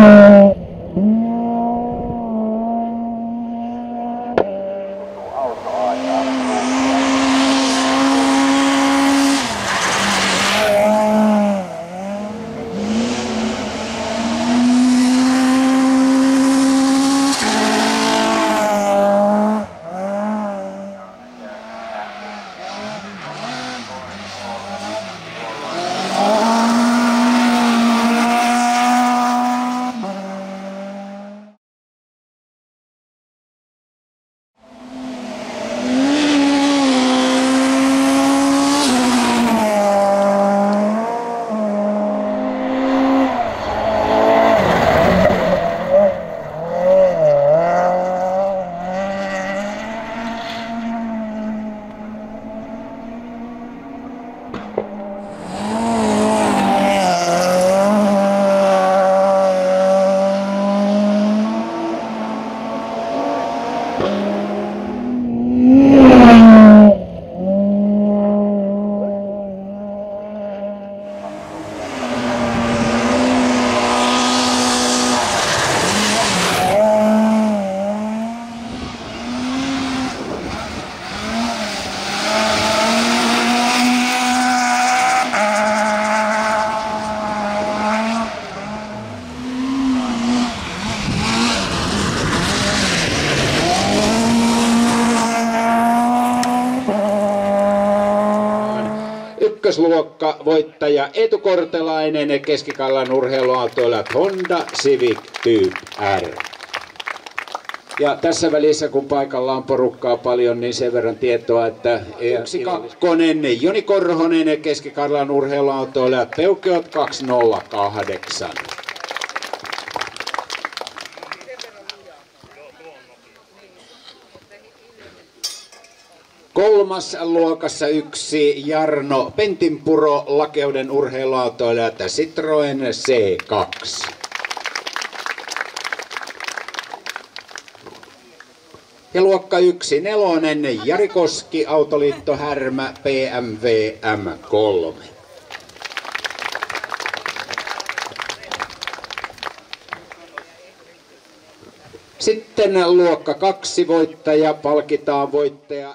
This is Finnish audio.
Oh. Ykkösluokka voittaja Eetu Kortelainen Keskikallan urheiluautoilla Honda Civic Type R. Ja tässä välissä, kun paikalla on porukkaa paljon, niin sen verran tietoa, että yksi kakkonen Joni Korhonen Keskikallan urheiluautoilla Peukeot 208. Kolmas luokassa yksi Jarno Pentinpuro Lakeuden urheiluautoilijat Citroen C2. Ja luokka yksi nelonen Jari Koski Autoliitto Härmä PMV M3. Sitten luokka kaksi voittaja palkitaan voittaja